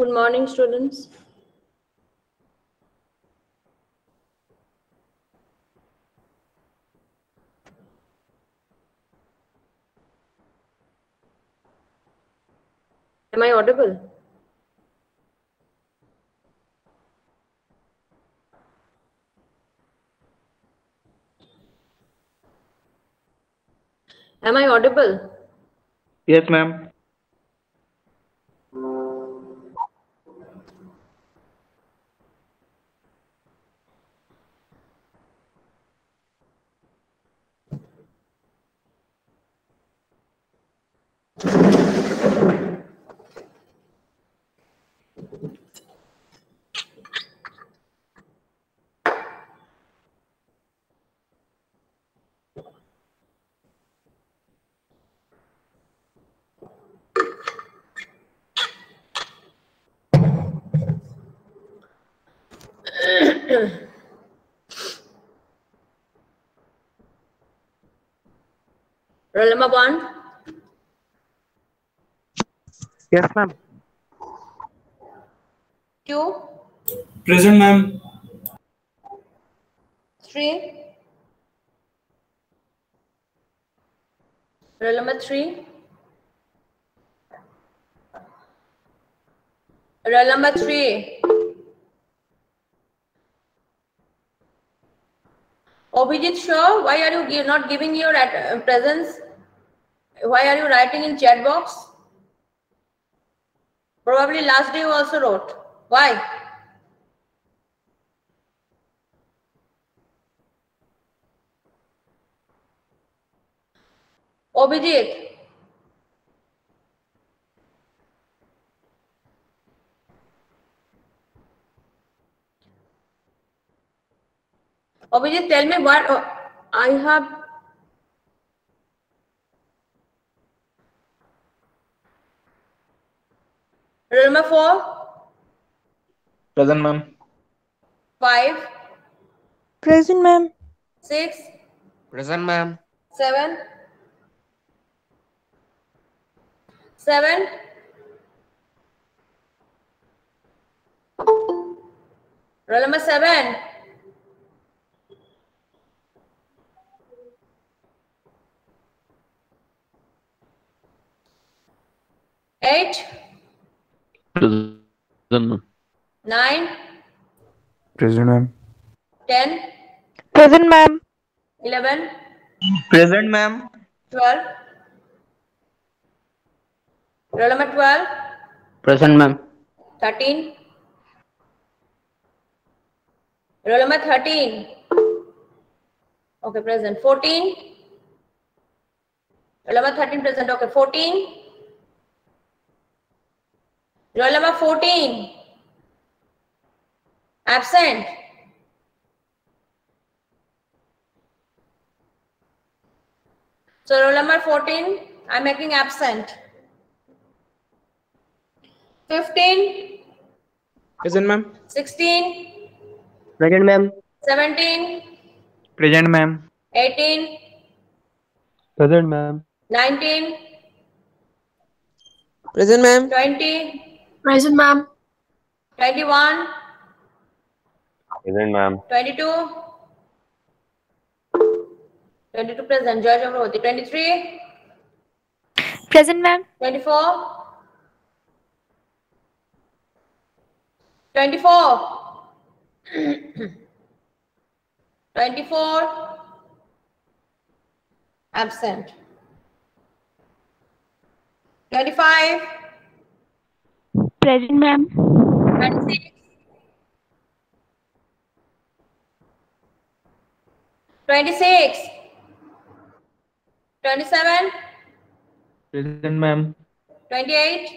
Good morning, students. Am I audible? Am I audible? Yes, ma'am. Roll number one, Yes, ma'am. two, Present, ma'am. three. Roll number three. Roll number three. Abhijit Shaw, why are you not giving your uh, presence? Why are you writing in chat box? Probably last day you also wrote. Why? Abhijit. Abhijit, tell me what uh, I have. Roll number four, Present, ma'am. five, Present, ma'am. six, Present, ma'am. seven, seven, roll number seven, eight, Present, nine, Present, ma'am. ten, Present, ma'am. eleven, Present, ma'am. twelve. Roll number twelve, Present, ma'am. thirteen. Roll number thirteen. Okay, present. Fourteen. Roll number thirteen present. Okay, fourteen. Roll number fourteen. Absent. So roll number fourteen, I'm making absent. Fifteen. Present, ma'am. 16, Present, ma'am. 17, Present, ma'am. 18, Present, ma'am. 19, Present, ma'am. 20, Present, ma'am. 21, Present, ma'am. 22, 22 present, George Amravati, 23, Present, ma'am. 24, 24, 24, absent. 25, Present, ma'am. 26, 26, 27, Present, ma'am. 28,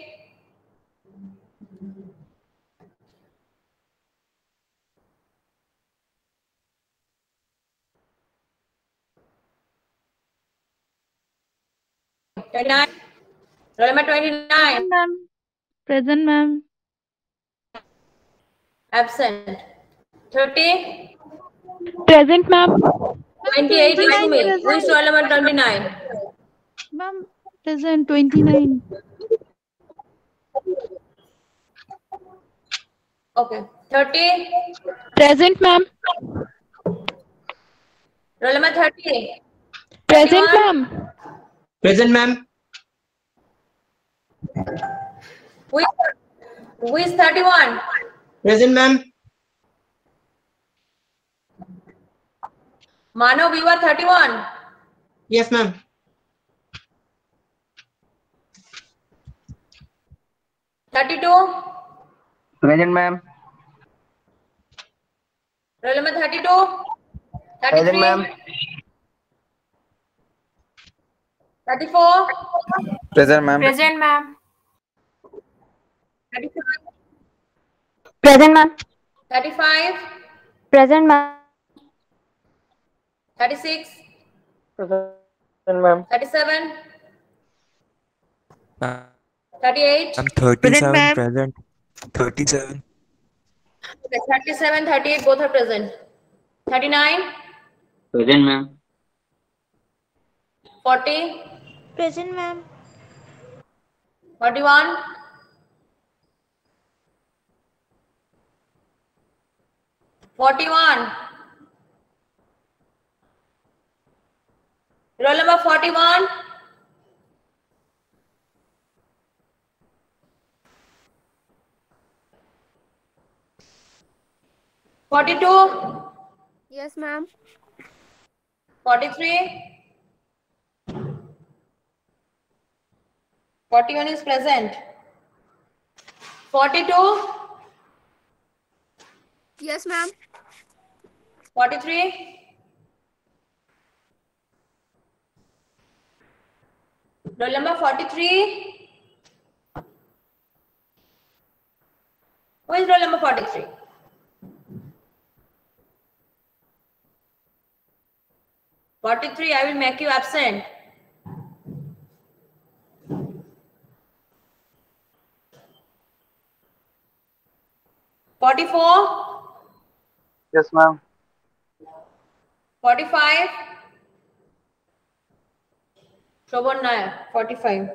Twenty-nine. Roll number twenty-nine. Present, ma'am. Absent. Thirty. Present, ma'am. Twenty-eight is to me. Who is roll number twenty-nine? Ma'am. Present, 29. Okay. Thirty. Present, ma'am. Roll number thirty. Present, 31. ma'am. Present, ma'am. Who is, who is thirty-one? Present, ma'am. Manav, you are thirty-one. Yes, ma'am. Thirty-two. Present, ma'am. Roll number thirty-two. Present, ma'am. Thirty-four. Present, ma'am. Present, ma'am. Present, ma'am. Thirty-five. Present, ma'am. Thirty-six. Present, ma'am. Thirty-seven. Ma'am, Thirty-eight. I'm 37 ma'am. present. 37. Okay, 37, 38, both are present. 39, Present, ma'am. 40, Present, ma'am. 41, 41. Roll number 41. Forty-two, Yes, ma'am. forty-three, forty-one is present. Forty-two, Yes, ma'am. Forty-three. Roll number forty-three. Who is roll number forty-three? Forty-three, I will make you absent. Forty-four, Yes, ma'am. Forty-five. Shobhan Nair, forty-five.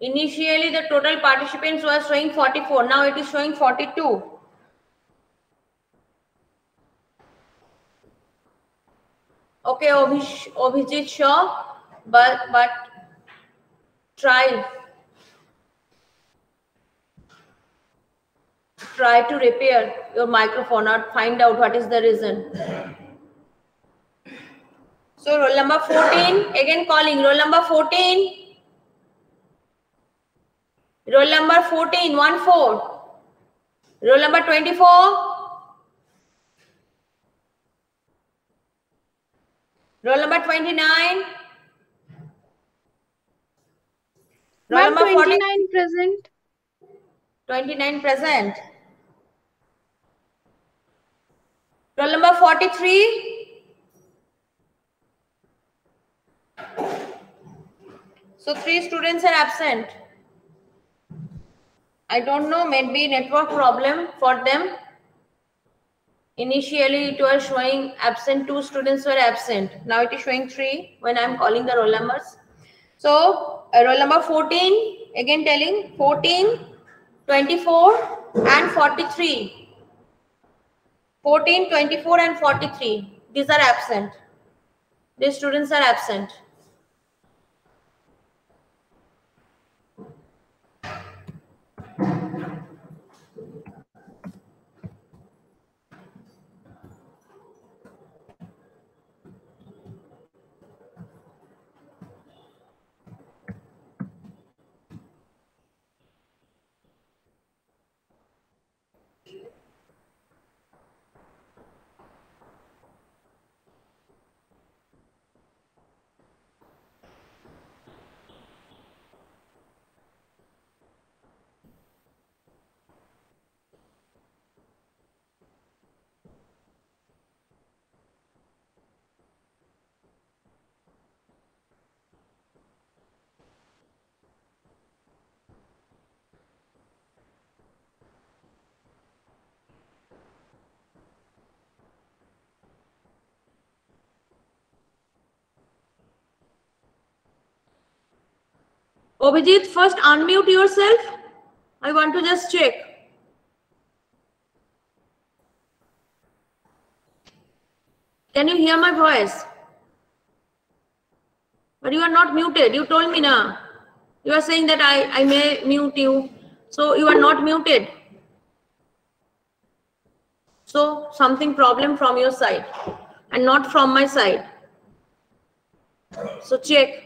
Initially, the total participants was showing 44. Now it is showing 42. Okay, Abhijit Shaw, but but try try to repair your microphone or find out what is the reason. So roll number 14, again calling roll number 14. Roll number 14, 1 4. Roll number 24. Roll number 29. Roll number 40 29 present. 29 present. Roll number 43. So three students are absent. I don't know, maybe network problem for them. Initially, it was showing absent, two students were absent. Now it is showing three when I'm calling the roll numbers. So uh, roll number 14, again telling 14, 24 and 43. 14, 24 and 43. These are absent. These students are absent. Abhijit, first unmute yourself. I want to just check. Can you hear my voice? But you are not muted. You told me now. You are saying that I, I may mute you. So you are not muted. So something problem from your side and not from my side. So check.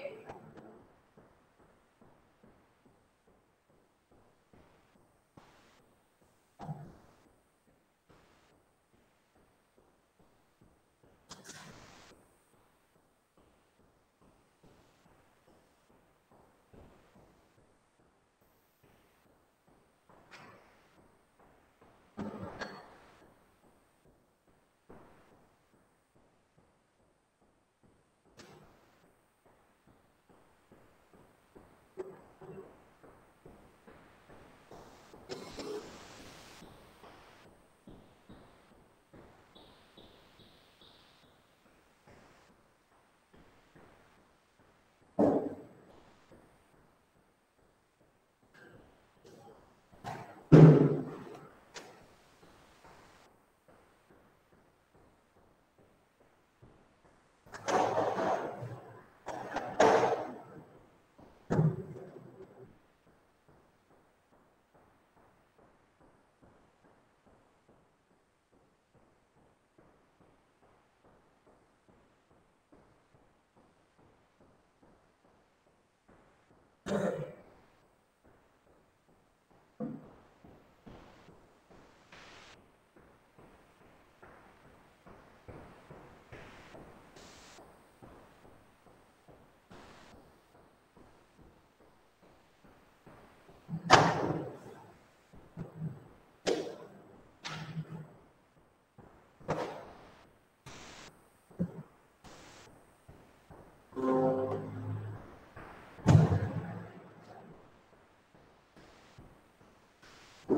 I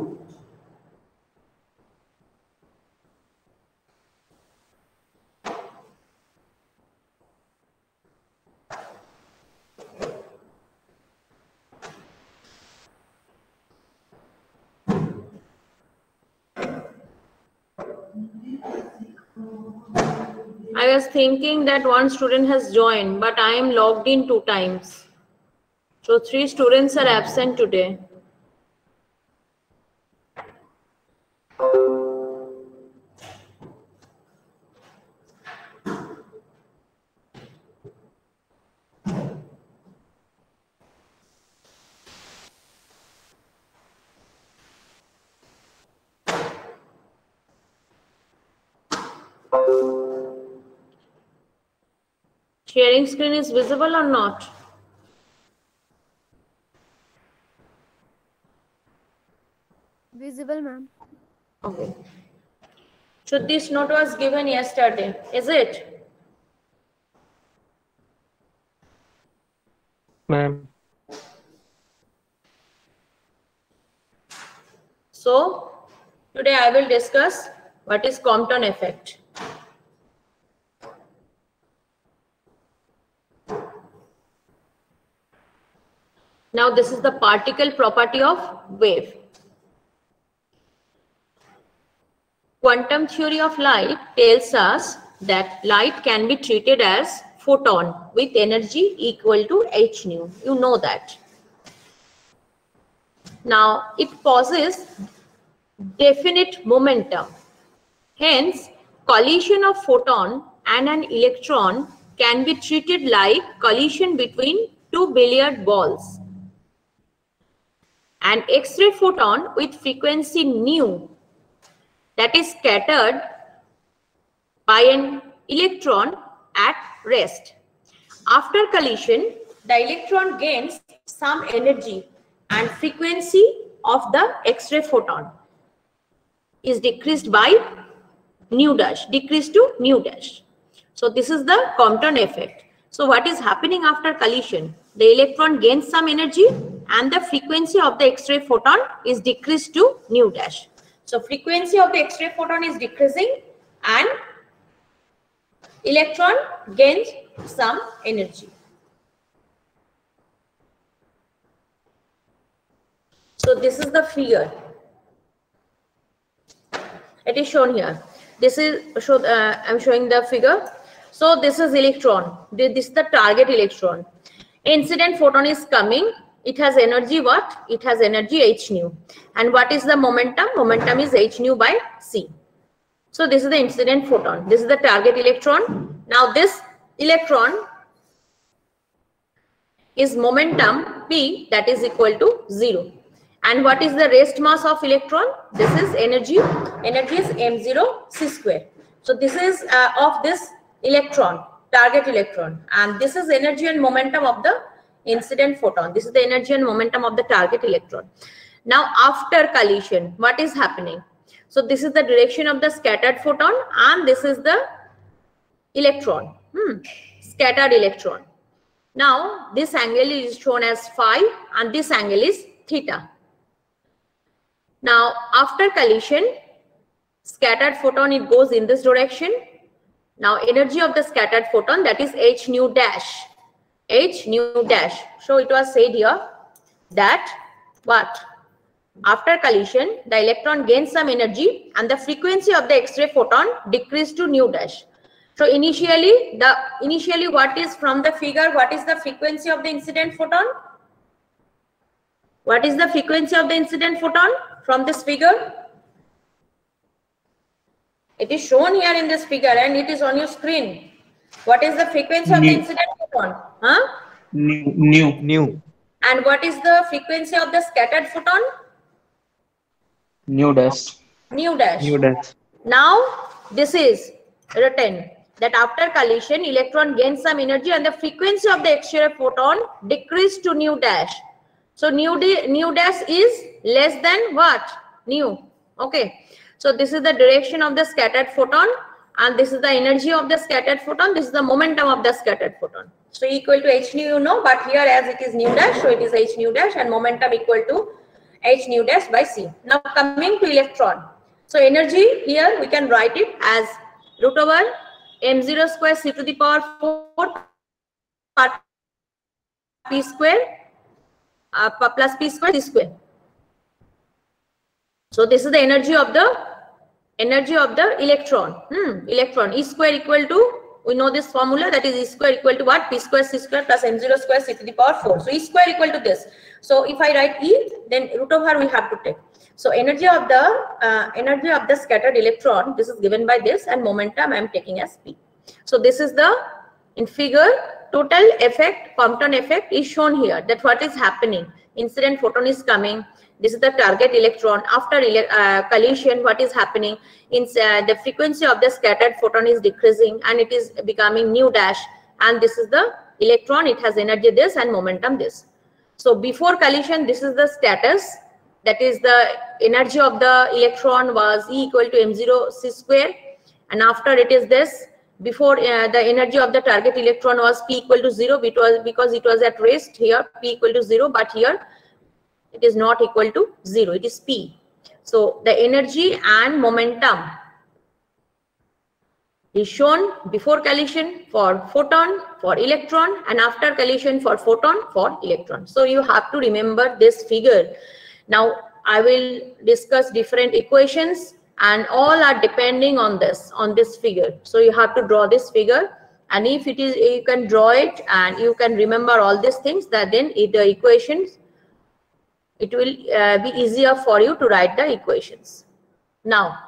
was thinking that one student has joined, but I am logged in two times. So three students are absent today. Sharing screen is visible or not? Visible, ma'am. Okay. So this note was given yesterday, is it? Ma'am. So, today I will discuss what is Compton effect. Now this is the particle property of wave. Quantum theory of light tells us that light can be treated as photon with energy equal to h nu. You know that. Now it possesses definite momentum. Hence, collision of photon and an electron can be treated like collision between two billiard balls. An X-ray photon with frequency nu that is scattered by an electron at rest. After collision, the electron gains some energy and frequency of the X-ray photon is decreased by nu dash, decreased to nu dash. So this is the Compton effect. So what is happening after collision? The electron gains some energy and the frequency of the X-ray photon is decreased to nu dash. So frequency of the X-ray photon is decreasing and electron gains some energy. So this is the figure. It is shown here. This is show. Uh, I'm showing the figure. So this is electron. This is the target electron. Incident photon is coming. It has energy what? It has energy h nu. And what is the momentum? Momentum is h nu by c. So this is the incident photon. This is the target electron. Now this electron is momentum p that is equal to 0 and what is the rest mass of electron this is energy energy is m0 c square so this is uh, of this electron target electron and this is energy and momentum of the incident photon. This is the energy and momentum of the target electron. Now after collision what is happening? So this is the direction of the scattered photon and this is the electron. Hmm, scattered electron. Now this angle is shown as phi and this angle is theta. Now, after collision, scattered photon, it goes in this direction. Now, energy of the scattered photon, that is h nu dash. H nu dash. So, it was said here that what? After collision, the electron gains some energy and the frequency of the X-ray photon decreased to nu dash. So, initially, the initially what is from the figure, what is the frequency of the incident photon? What is the frequency of the incident photon? from this figure? It is shown here in this figure and it is on your screen. What is the frequency of the incident photon? Huh? Nu. Nu. Nu. And what is the frequency of the scattered photon? Nu dash. Nu dash. Nu dash. Now, this is written that after collision, electron gains some energy and the frequency of the X-ray photon decreased to nu dash. So nu, nu dash is less than what? Nu. Okay. So this is the direction of the scattered photon and this is the energy of the scattered photon. This is the momentum of the scattered photon. So equal to h nu you know, but here as it is nu dash, so it is h nu dash and momentum equal to h nu dash by c. Now coming to electron. So energy here we can write it as root over m0 square c to the power 4 p square uh, plus p square c square. So this is the energy of the energy of the electron. Hmm, electron E square equal to we know this formula that is E square equal to what? P square C square plus M0 square C to the power 4. So E square equal to this. So if I write E, then root over we have to take. So energy of the uh, energy of the scattered electron, this is given by this and momentum I am taking as P. So this is the in figure total effect, Compton effect is shown here that what is happening. Incident photon is coming. This is the target electron. After ele uh, collision, what is happening? In uh, the frequency of the scattered photon is decreasing and it is becoming nu dash. And this is the electron. It has energy this and momentum this. So before collision, this is the status. That is the energy of the electron was E equal to m0 c square. And after it is this, before uh, the energy of the target electron was p equal to 0 because, because it was at rest here p equal to 0 but here it is not equal to 0 it is p So the energy and momentum is shown before collision for photon, for electron, and after collision for photon, for electron. So you have to remember this figure. Now I will discuss different equations and all are depending on this, on this figure. So you have to draw this figure and if it is, you can draw it and you can remember all these things that then the equations, it will uh, be easier for you to write the equations. Now,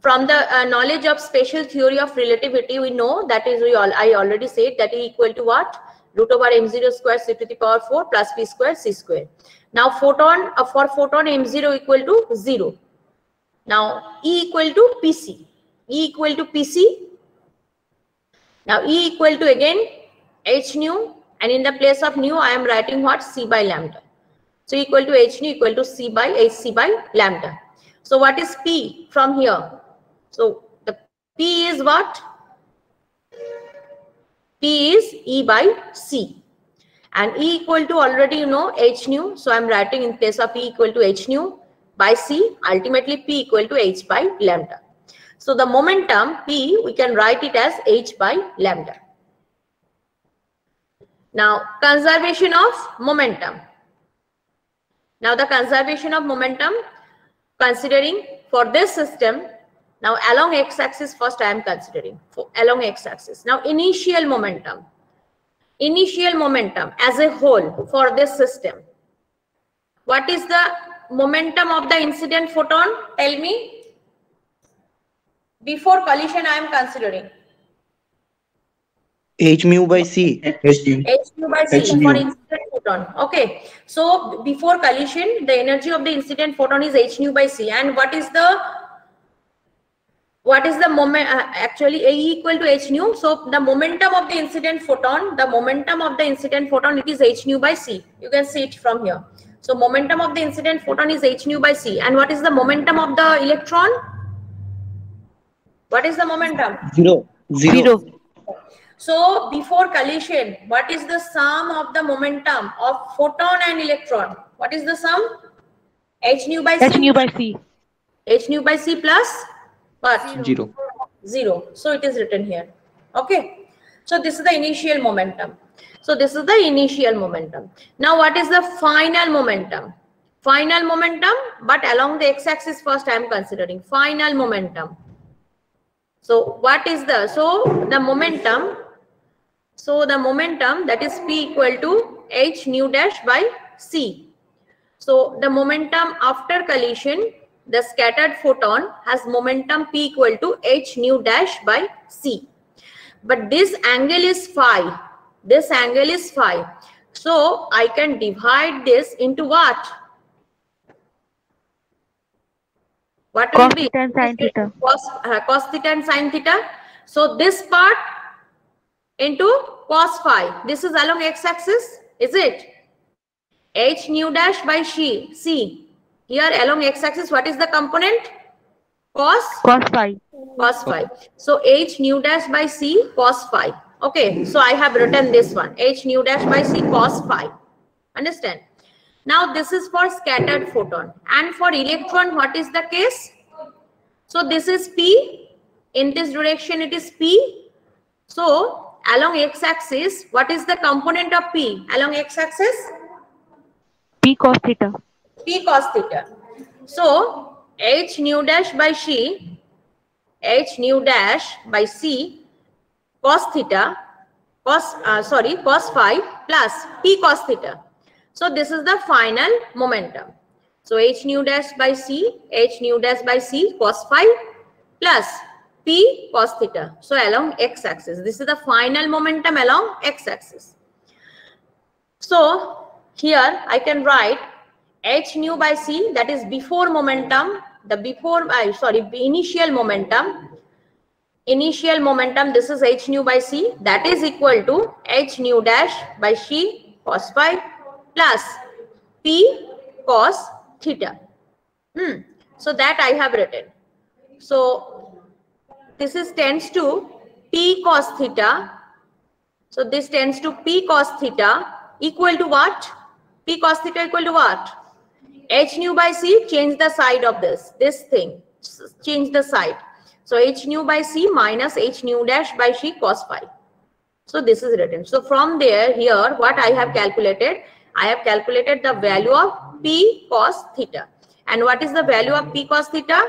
from the uh, knowledge of special theory of relativity, we know that is we all I already said that is equal to what? Root over m0 square c to the power 4 plus p square c square. Now photon uh, for photon m0 equal to 0. Now E equal to PC. E equal to PC. Now E equal to again h nu and in the place of nu I am writing what c by lambda. So equal to h nu equal to c by h c by lambda. So what is P from here? So the P is what? P is E by C. And E equal to already you know H nu. So I'm writing in place of E equal to H nu by C. Ultimately P equal to H by lambda. So the momentum P, we can write it as H by lambda. Now conservation of momentum. Now the conservation of momentum considering for this system now along x-axis first I am considering for along x-axis. Now initial momentum. Initial momentum as a whole for this system. What is the momentum of the incident photon? Tell me. Before collision I am considering. H mu by C. H mu. By C H for nu. incident photon. Okay. So before collision, the energy of the incident photon is H nu by C. And what is the what is the moment uh, actually A equal to H nu? So the momentum of the incident photon, the momentum of the incident photon, it is H nu by C. You can see it from here. So momentum of the incident photon is H nu by C. And what is the momentum of the electron? What is the momentum? Zero. Zero. So before collision, what is the sum of the momentum of photon and electron? What is the sum? H nu by C. H nu by C. H nu by C plus what? Zero. Zero. So it is written here. Okay. So this is the initial momentum. So this is the initial momentum. Now what is the final momentum? Final momentum, but along the x-axis first I am considering. Final momentum. So what is the, so the momentum, so the momentum that is P equal to H nu dash by C. So the momentum after collision, the scattered photon has momentum P equal to H nu dash by C. But this angle is phi. This angle is phi. So I can divide this into what? What will be? Cos theta and sin theta. Cos, uh, cos theta and sin theta. So this part into cos phi. This is along x-axis, is it? H nu dash by C. C. Here along x-axis, what is the component? Cos Cos phi. cos phi. So h nu dash by c cos phi. Okay, so I have written this one h nu dash by c cos phi. Understand? Now this is for scattered photon and for electron what is the case? So this is p. In this direction it is p. So along x-axis what is the component of p along x-axis? P cos theta. p cos theta. So h nu dash by c, h nu dash by c cos theta, cos uh, sorry cos phi plus p cos theta. So this is the final momentum. So h nu dash by c, h nu dash by c cos phi plus p cos theta. So along x-axis, this is the final momentum along x-axis. So here I can write h nu by c that is before momentum the before I sorry initial momentum initial momentum this is h nu by c that is equal to h nu dash by c cos phi plus p cos theta hmm. so that I have written so this is tends to p cos theta. So this tends to p cos theta equal to what? P cos theta equal to what? H nu by c change the side of this this thing change the side. So h nu by c minus h nu dash by c cos phi. So this is written. So from there here what i have calculated? I have calculated the value of p cos theta. And what is the value of p cos theta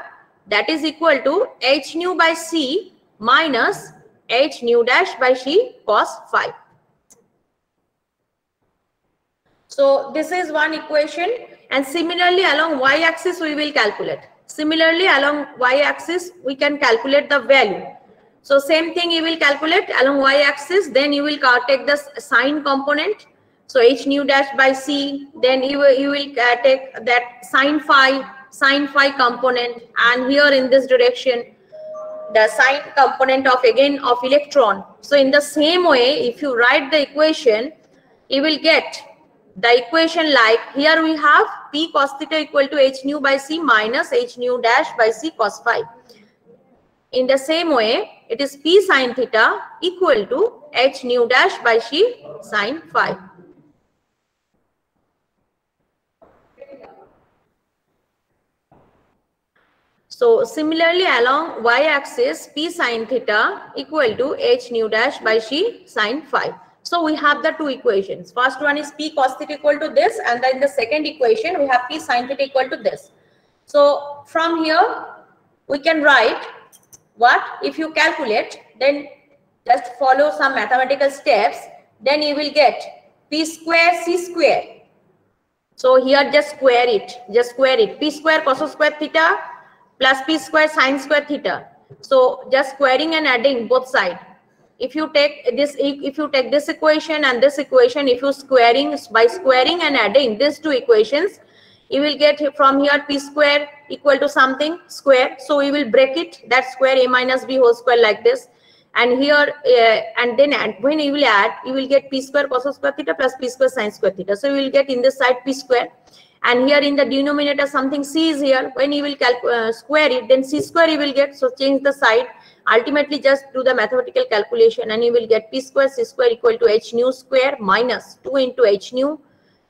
that is equal to h nu by c minus h nu dash by c cos phi so this is one equation and similarly along y-axis we will calculate. Similarly along y-axis we can calculate the value. So same thing you will calculate along y-axis then you will take the sine component. So h nu dash by c then you will, you will uh, take that sine phi sine phi component and here in this direction the sine component of again of electron. So in the same way if you write the equation you will get the equation like here we have p cos theta equal to h nu by c minus h nu dash by c cos phi. In the same way, it is p sine theta equal to h nu dash by c sine phi. So similarly along y-axis p sine theta equal to h nu dash by c sine phi. So we have the two equations. First one is p cos theta equal to this and then the second equation we have p sine theta equal to this. So from here we can write what if you calculate then just follow some mathematical steps then you will get p square c square. So here just square it, just square it. p square cos square theta plus p square sine square theta. So just squaring and adding both side. If you take this, if you take this equation and this equation, if you squaring by squaring and adding these two equations, you will get from here p square equal to something square. So we will break it that square a minus b whole square like this. And here uh, and then add, when you will add, you will get p square cos square theta plus p square sine square theta. So you will get in this side p square and here in the denominator something c is here. When you will uh, square it then c square you will get. So change the side. Ultimately just do the mathematical calculation and you will get p square c square equal to h nu square minus 2 into h nu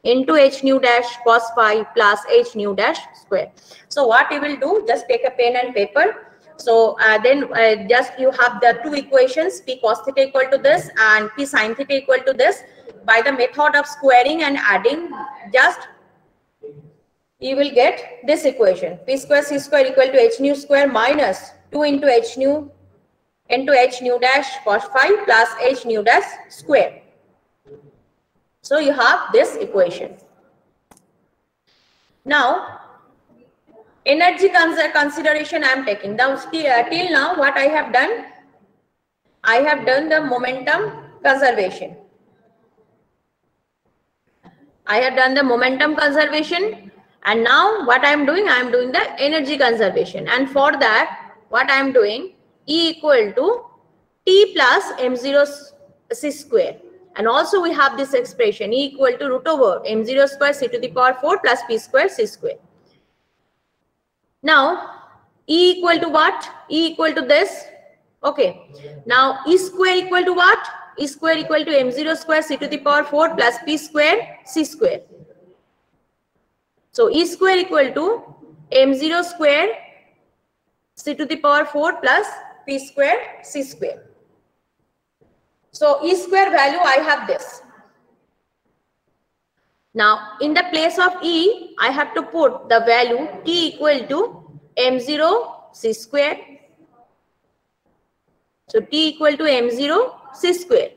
into h nu dash cos phi plus h nu dash square. So what you will do? Just take a pen and paper. So uh, then uh, just you have the two equations. P cos theta equal to this and p sin theta equal to this. By the method of squaring and adding just you will get this equation. P square c square equal to h nu square minus 2 into h nu into h nu dash cos phi plus h nu dash square. So you have this equation. Now energy cons- consideration i am taking. Now uh, till now what i have done? I have done the momentum conservation. I have done the momentum conservation and now what i am doing i am doing the energy conservation. And for that what i am doing e equal to t plus m0 c square. And also we have this expression e equal to root over m0 square c to the power 4 plus p square c square. Now e equal to what? E equal to this? Okay. Now e square equal to what? E square equal to m0 square c to the power 4 plus p square c square so e square equal to m0 square c to the power 4 plus p square c square. So e square value i have this. Now in the place of e i have to put the value t equal to m0 c square. So t equal to m0 c square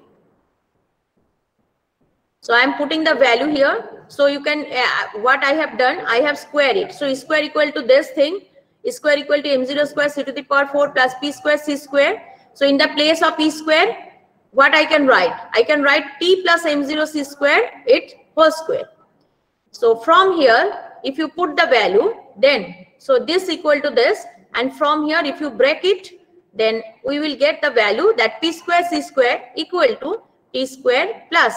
so i am putting the value here. So you can uh, what i have done i have square it. So square equal to this thing square equal to m0 square c to the power 4 plus p square c square. So in the place of e square what i can write? I can write t plus m0 c square it whole square. So from here if you put the value then so this equal to this and from here if you break it then we will get the value that p square c square equal to t square plus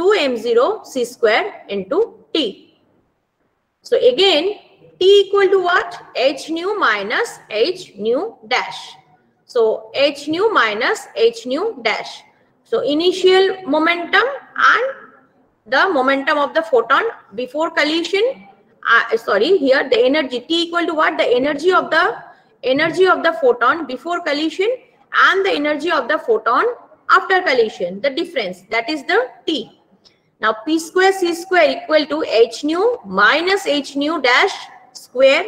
2m0 c square into t. So again, t equal to what? h nu minus h nu dash. So h nu minus h nu dash. So initial momentum and the momentum of the photon before collision uh, sorry, here the energy T equal to what? The energy of the energy of the photon before collision and the energy of the photon after collision. The difference that is the T. Now P square C square equal to H nu minus H nu dash square.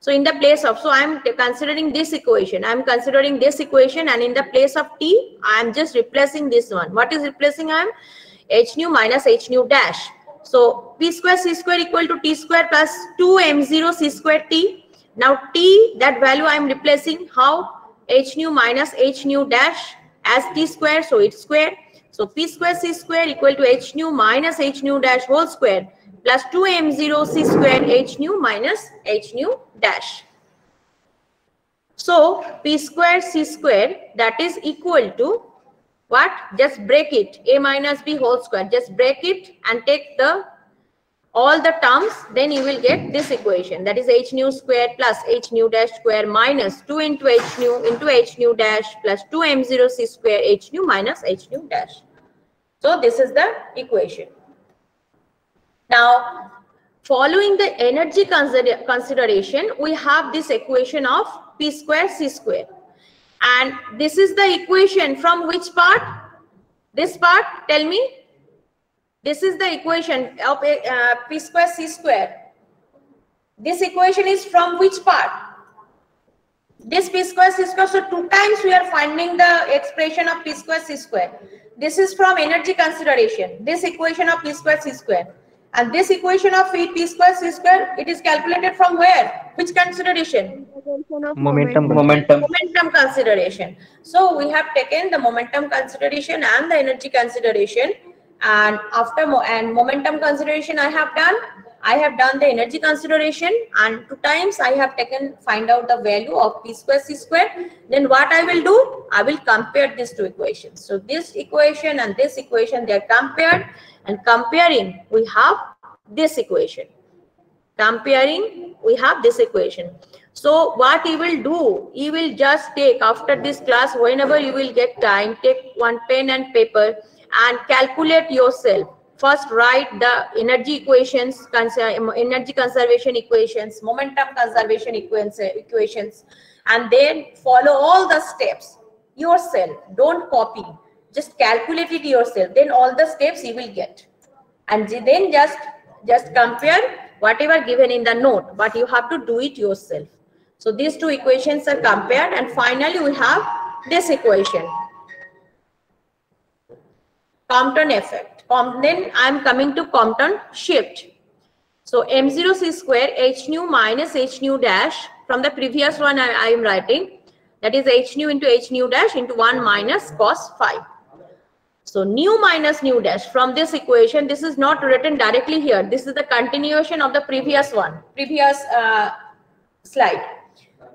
So in the place of, so I am considering this equation. I am considering this equation and in the place of T, I am just replacing this one. What is replacing I am? H nu minus H nu dash. So P square C square equal to T square plus 2 M0 C square T. Now T, that value I am replacing how? H nu minus H nu dash as T square, so it's square. So P square C square equal to H nu minus H nu dash whole square plus 2m0 c square h nu minus h nu dash. So p square c square that is equal to what? Just break it a minus b whole square. Just break it and take the all the terms then you will get this equation that is h nu square plus h nu dash square minus 2 into h nu into h nu dash plus 2 m0 c square h nu minus h nu dash. So this is the equation. Now, following the energy consider consideration, we have this equation of P square C square. And this is the equation from which part? This part, tell me. This is the equation of uh, P square C square. This equation is from which part? This P square C square. So two times we are finding the expression of P square C square. This is from energy consideration. This equation of P square C square. And this equation of P, P square C square, it is calculated from where? Which consideration? Momentum. Momentum. Momentum consideration. So we have taken the momentum consideration and the energy consideration. And after mo and momentum consideration I have done, I have done the energy consideration and two times I have taken find out the value of P square C square. Then what I will do? I will compare these two equations. So this equation and this equation, they are compared and comparing we have this equation comparing we have this equation so what you will do you will just take after this class whenever you will get time take one pen and paper and calculate yourself. First write the energy equations energy conservation equations momentum conservation equations and then follow all the steps yourself. Don't copy. Just calculate it yourself. Then all the steps you will get. And then just just compare whatever given in the note but you have to do it yourself. So these two equations are compared and finally we have this equation compton effect Com then i am coming to compton shift so m0 c square h nu minus h nu dash from the previous one I, I am writing that is h nu into h nu dash into 1 minus cos phi so nu minus nu dash from this equation, this is not written directly here. This is the continuation of the previous one, previous uh, slide.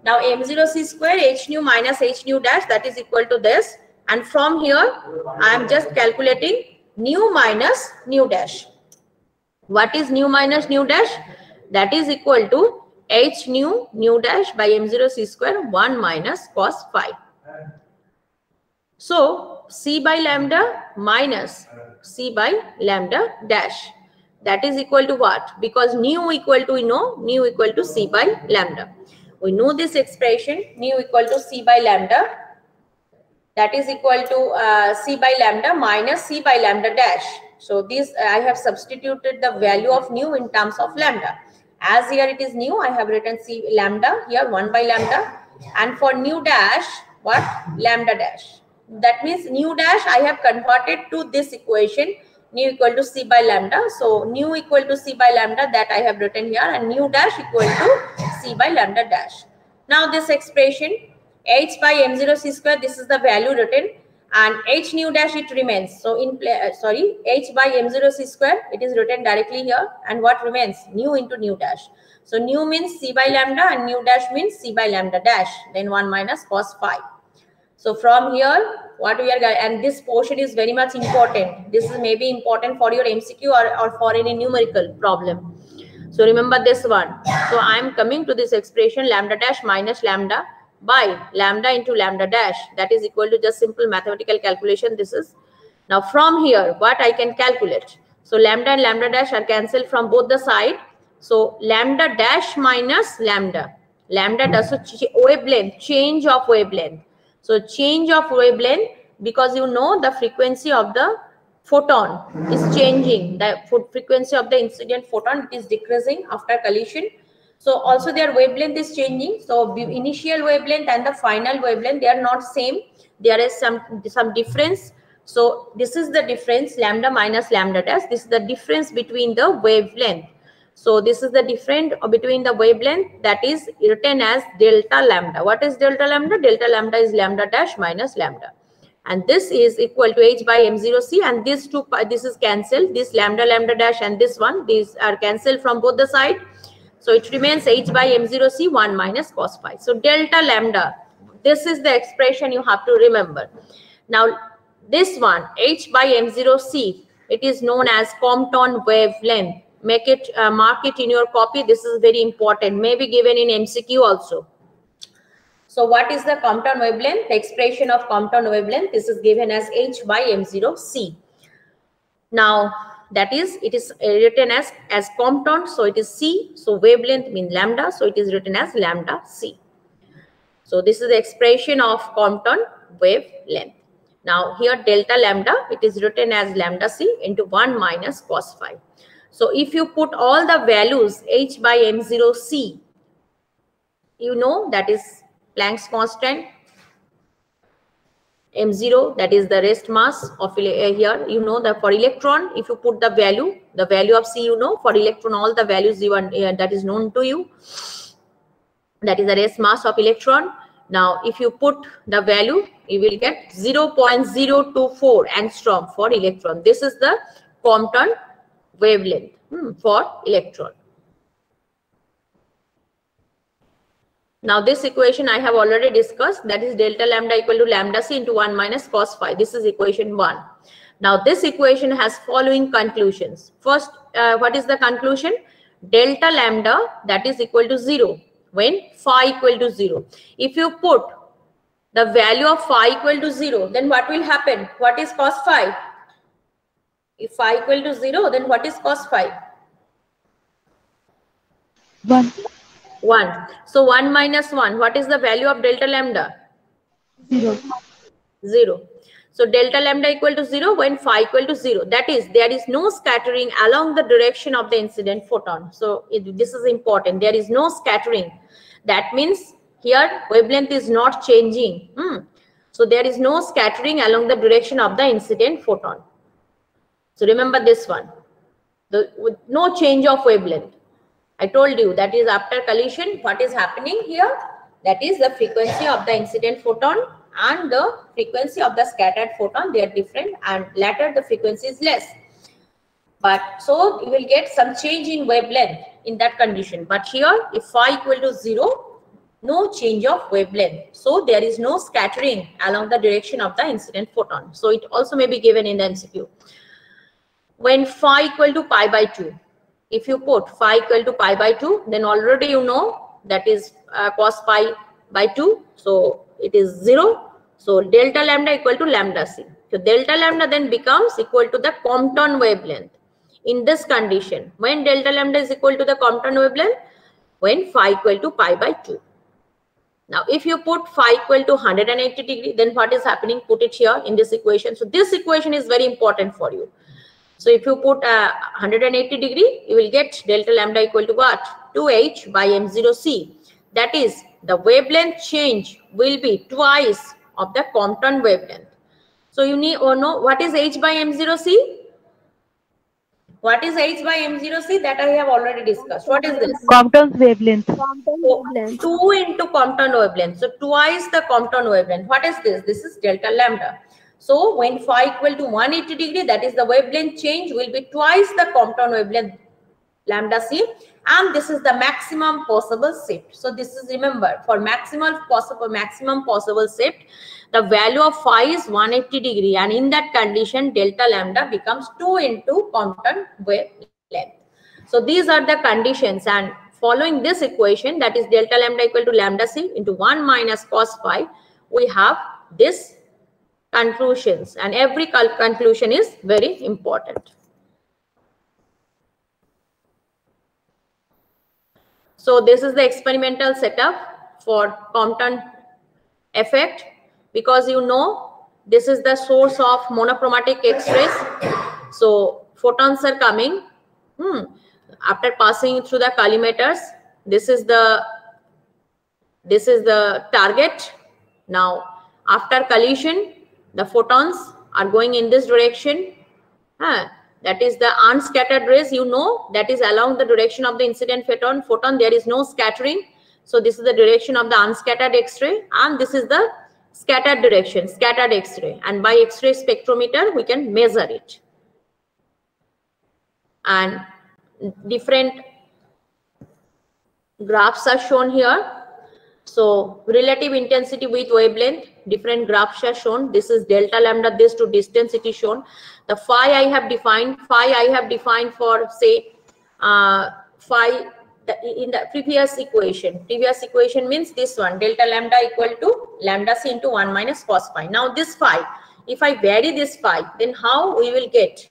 Now m0 c square h nu minus h nu dash that is equal to this. And from here, I am just calculating nu minus nu dash. What is nu minus nu dash? That is equal to h nu nu dash by m0 c square 1 minus cos phi. So c by lambda minus c by lambda dash. That is equal to what? Because nu equal to, we know, nu equal to c by lambda. We know this expression, nu equal to c by lambda. That is equal to uh, c by lambda minus c by lambda dash. So this, I have substituted the value of nu in terms of lambda. As here it is nu, I have written c lambda, here 1 by lambda. And for nu dash, what? Lambda dash that means nu dash I have converted to this equation nu equal to c by lambda. So nu equal to c by lambda that I have written here and nu dash equal to c by lambda dash. Now this expression h by m0 c square this is the value written and h nu dash it remains. So in play uh, sorry h by m0 c square it is written directly here and what remains nu into nu dash. So nu means c by lambda and nu dash means c by lambda dash then 1 minus cos phi. So from here, what we are and this portion is very much important. This is maybe important for your MCQ or, or for any numerical problem. So remember this one. So I am coming to this expression lambda dash minus lambda by lambda into lambda dash. That is equal to just simple mathematical calculation. This is now from here what I can calculate. So lambda and lambda dash are cancelled from both the side So lambda dash minus lambda. Lambda does a wavelength, change of wavelength. So change of wavelength because you know the frequency of the photon is changing. The frequency of the incident photon is decreasing after collision. So also their wavelength is changing. So initial wavelength and the final wavelength, they are not same. There is some, some difference. So this is the difference lambda minus lambda dash. This is the difference between the wavelength. So this is the difference between the wavelength that is written as delta lambda. What is delta lambda? Delta lambda is lambda dash minus lambda. And this is equal to h by m0c and this two, this is cancelled. This lambda lambda dash and this one, these are cancelled from both the side. So it remains h by m0c 1 minus cos phi. So delta lambda, this is the expression you have to remember. Now this one, h by m0c, it is known as Compton wavelength. Make it, uh, mark it in your copy. This is very important. May be given in MCQ also. So what is the Compton wavelength? The expression of Compton wavelength, this is given as h by m0c. Now that is, it is written as, as Compton, so it is c. So wavelength means lambda, so it is written as lambda c. So this is the expression of Compton wavelength. Now here delta lambda, it is written as lambda c into 1 minus cos phi. So if you put all the values h by m0 c, you know that is Planck's constant, m0 that is the rest mass of uh, here you know that for electron if you put the value the value of c you know for electron all the values you want uh, that is known to you that is the rest mass of electron. Now if you put the value you will get 0.024 angstrom for electron. This is the compton wavelength hmm, for electron now this equation i have already discussed that is delta lambda equal to lambda c into 1 minus cos phi. This is equation 1 now this equation has following conclusions. First uh, what is the conclusion? Delta lambda that is equal to 0 when phi equal to 0 if you put the value of phi equal to 0 then what will happen? What is cos phi? If phi equal to 0 then what is cos phi? 1. 1 so 1 minus 1 what is the value of delta lambda? 0. 0 so delta lambda equal to 0 when phi equal to 0 that is there is no scattering along the direction of the incident photon. So it- this is important. There is no scattering. That means here wavelength is not changing. Hmm. so there is no scattering along the direction of the incident photon. So remember this one. The with no change of wavelength I told you that is after collision, what is happening here? That is the frequency of the incident photon and the frequency of the scattered photon. They are different and later the frequency is less. But so you will get some change in wavelength in that condition. But here if phi equal to zero, no change of wavelength. So there is no scattering along the direction of the incident photon. So it also may be given in the MCQ. When phi equal to pi by 2, if you put phi equal to pi by 2 then already you know that is uh, cos pi by 2 so it is 0 so delta lambda equal to lambda c. So delta lambda then becomes equal to the compton wavelength. In this condition when delta lambda is equal to the compton wavelength when phi equal to pi by 2 now if you put phi equal to 180 degree then what is happening? Put it here in this equation. So this equation is very important for you so if you put uh, 180 degree, you will get delta lambda equal to what? 2h by m0c. That is, the wavelength change will be twice of the Compton wavelength. So you need or know what is h by m0c? What is h by m0c? That I have already discussed. What is this? Compton's wavelength. So, 2 into Compton wavelength. So twice the Compton wavelength. What is this? This is delta lambda. So when phi equal to 180 degree, that is the wavelength change will be twice the Compton wavelength lambda c and this is the maximum possible shift. So this is remember for maximal possible maximum possible shift the value of phi is 180 degree and in that condition delta lambda becomes 2 into Compton wavelength. So these are the conditions and following this equation that is delta lambda equal to lambda c into 1 minus cos phi we have this conclusions and every conclusion is very important So this is the experimental setup for Compton effect because you know this is the source of monochromatic X-rays. So photons are coming hmm, after passing through the collimators. This is the this is the target. Now after collision, the photons are going in this direction. Huh, that is the unscattered rays. You know that is along the direction of the incident photon. Photon there is no scattering. So this is the direction of the unscattered x-ray and this is the scattered direction scattered x-ray. And by x-ray spectrometer we can measure it. And different graphs are shown here so relative intensity with wavelength, different graphs are shown. This is delta lambda, this to distance it is shown. The phi I have defined, phi I have defined for say uh, phi the, in the previous equation. Previous equation means this one, delta lambda equal to lambda c into 1 minus cos phi. Now this phi, if I vary this phi, then how we will get?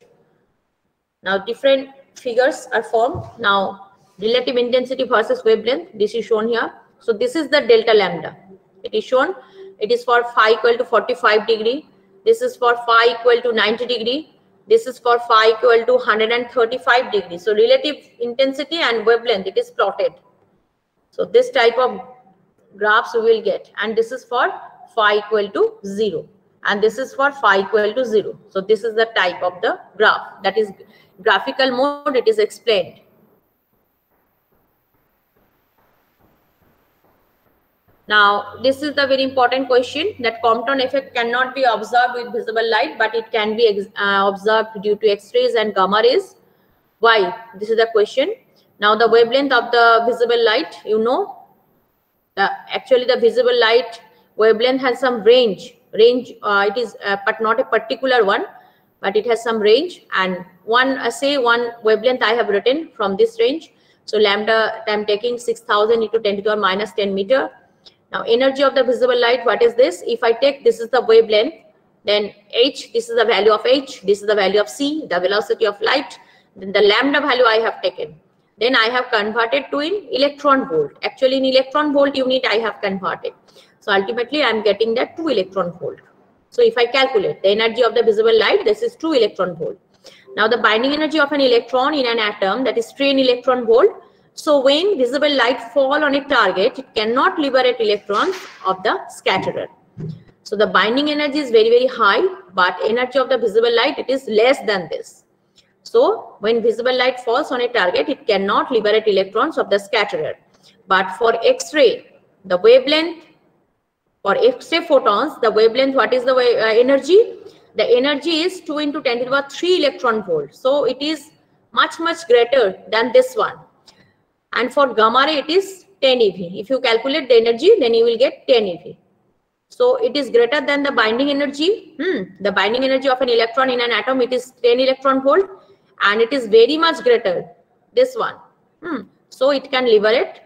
Now different figures are formed. Now relative intensity versus wavelength, this is shown here so this is the delta lambda. It is shown. It is for phi equal to 45 degree. This is for phi equal to 90 degree. This is for phi equal to 135 degree. So relative intensity and wavelength, it is plotted. So this type of graphs we will get. And this is for phi equal to 0. And this is for phi equal to 0. So this is the type of the graph. That is graphical mode, it is explained. Now, this is the very important question that Compton effect cannot be observed with visible light, but it can be uh, observed due to X-rays and gamma rays. Why? This is the question. Now, the wavelength of the visible light, you know, actually the visible light wavelength has some range. Range, uh, it is, uh, but not a particular one, but it has some range. And one, uh, say one wavelength I have written from this range. So lambda, I'm taking 6000 into 10 to the power minus 10 meter now energy of the visible light, what is this? If I take this is the wavelength, then h, this is the value of h, this is the value of c, the velocity of light, then the lambda value I have taken. Then I have converted to in electron volt. Actually in electron volt unit I have converted. So ultimately I am getting that 2 electron volt. So if I calculate the energy of the visible light, this is 2 electron volt. Now the binding energy of an electron in an atom that is 3 electron volt so when visible light fall on a target, it cannot liberate electrons of the scatterer. So the binding energy is very, very high, but energy of the visible light, it is less than this. So when visible light falls on a target, it cannot liberate electrons of the scatterer. But for X-ray, the wavelength, for X-ray photons, the wavelength, what is the uh, energy? The energy is 2 into 10 to the power 3 electron volt. So it is much, much greater than this one and for gamma ray it is 10 eV. If you calculate the energy, then you will get 10 eV. So it is greater than the binding energy. Hmm. The binding energy of an electron in an atom, it is 10 electron volt and it is very much greater, this one. Hmm. So it can liberate.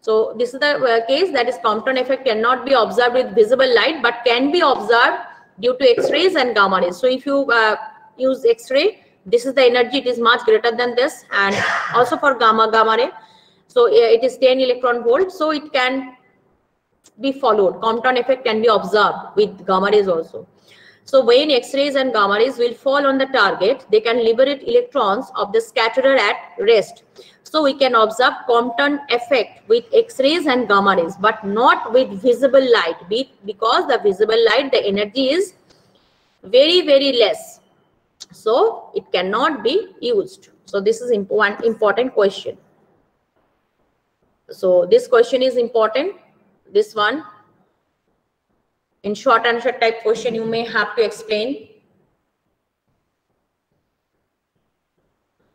So this is the uh, case that is Compton effect cannot be observed with visible light but can be observed due to X-rays and gamma rays. So if you uh, use X-ray, this is the energy it is much greater than this and also for gamma gamma ray. So it is 10 electron volt so it can be followed. Compton effect can be observed with gamma rays also. So when x-rays and gamma rays will fall on the target they can liberate electrons of the scatterer at rest. So we can observe compton effect with x-rays and gamma rays but not with visible light. Because the visible light the energy is very very less so it cannot be used. So this is one important question. So this question is important. This one, in short answer type question, you may have to explain.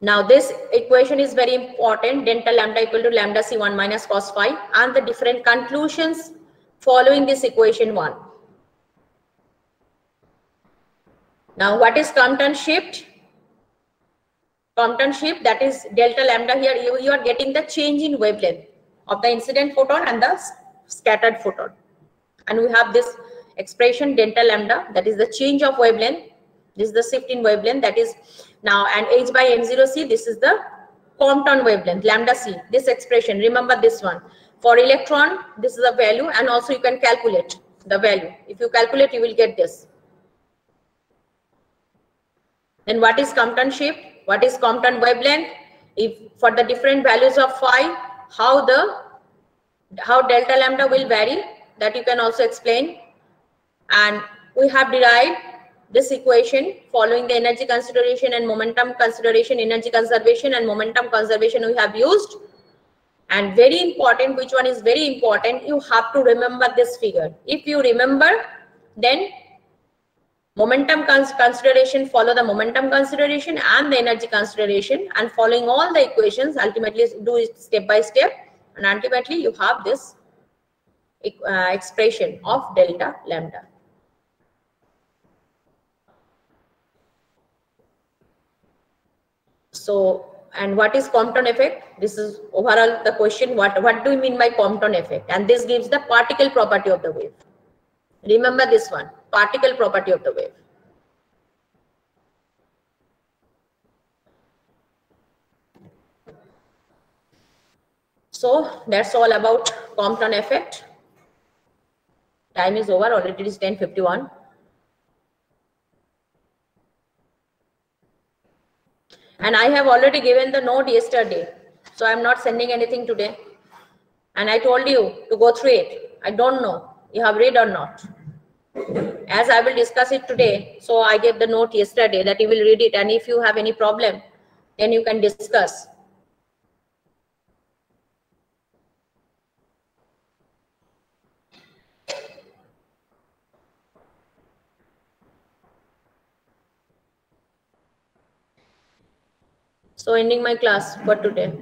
Now this equation is very important. Delta lambda equal to lambda c1 minus cos phi and the different conclusions following this equation 1. Now, what is Compton shift? Compton shift, that is delta lambda here, you, you are getting the change in wavelength of the incident photon and the scattered photon. And we have this expression delta lambda, that is the change of wavelength. This is the shift in wavelength, that is now, and h by m0c, this is the Compton wavelength, lambda c, this expression, remember this one. For electron, this is a value and also you can calculate the value. If you calculate, you will get this. Then what is Compton shift? What is Compton wavelength? If for the different values of phi, how the how delta lambda will vary, that you can also explain. And we have derived this equation following the energy consideration and momentum consideration, energy conservation and momentum conservation we have used. And very important, which one is very important, you have to remember this figure. If you remember, then momentum cons consideration follow the momentum consideration and the energy consideration and following all the equations ultimately do it step by step and ultimately you have this uh, expression of delta lambda. So, and what is Compton effect? This is overall the question. What, what do you mean by Compton effect? And this gives the particle property of the wave. Remember this one, particle property of the wave. So that's all about Compton effect. Time is over, already it is 10.51. And I have already given the note yesterday. So I'm not sending anything today. And I told you to go through it. I don't know you have read or not. As I will discuss it today, so I gave the note yesterday that you will read it. And if you have any problem, then you can discuss. So ending my class for today.